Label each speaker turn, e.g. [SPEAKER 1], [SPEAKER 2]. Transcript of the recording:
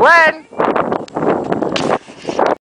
[SPEAKER 1] One,